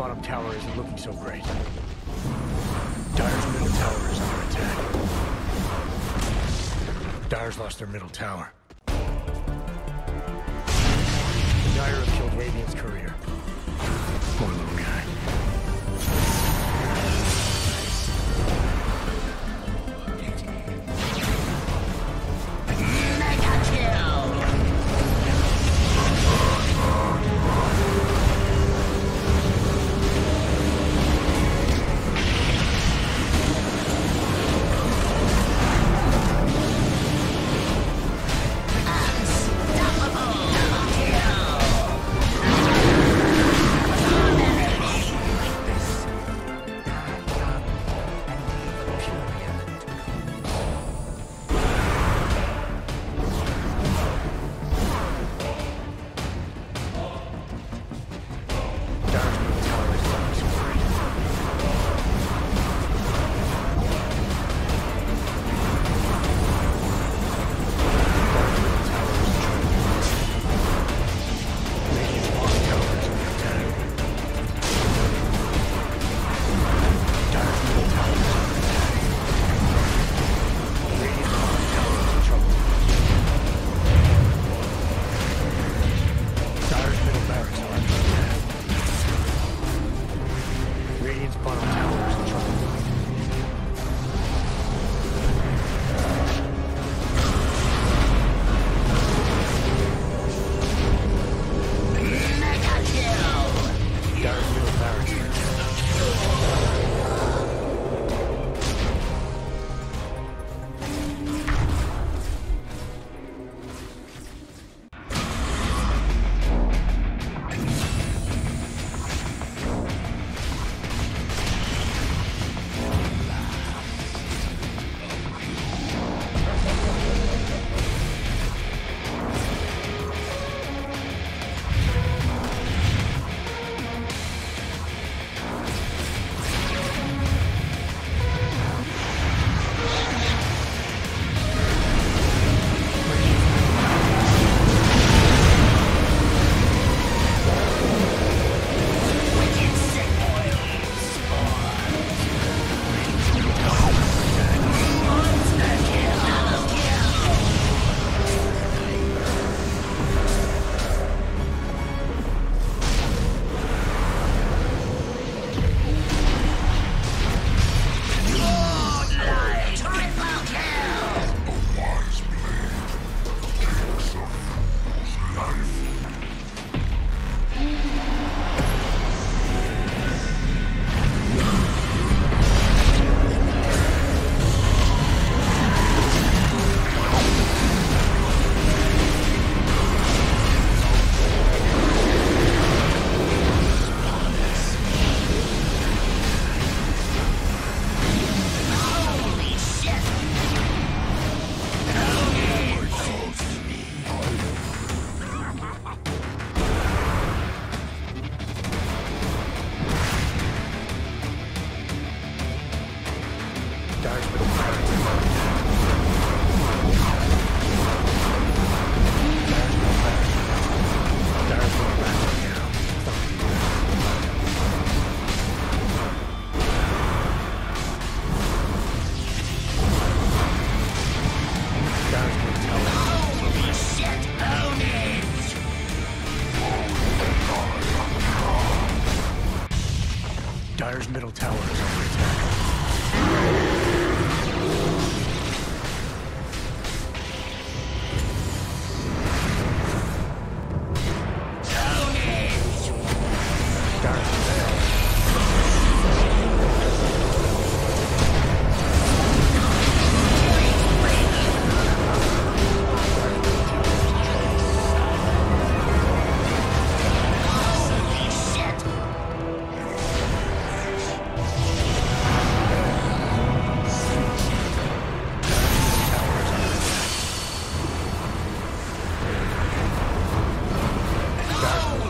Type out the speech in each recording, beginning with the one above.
Bottom tower isn't looking so great. Dire's middle tower is under attack. Dire's lost their middle tower. Dire have killed Radiant's courier. Radiant's bottom tower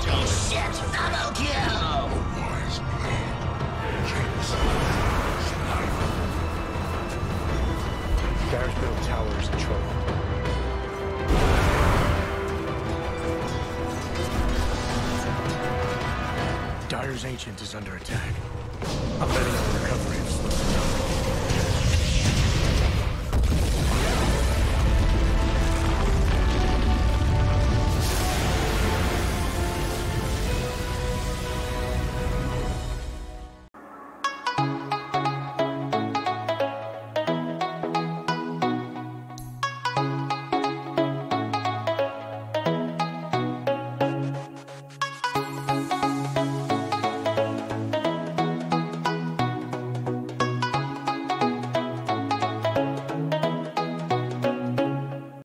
Dire's middle tower is under attack. Dire's middle tower is in trouble. Dire's Ancient is under attack. I'm letting